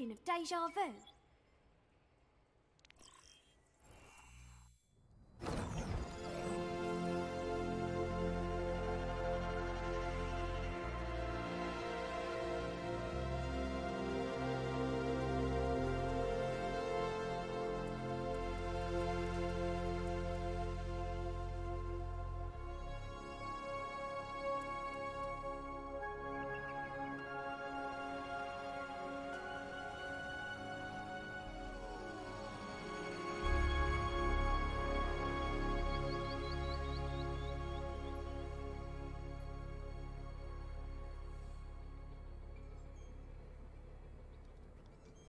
feeling of deja vu.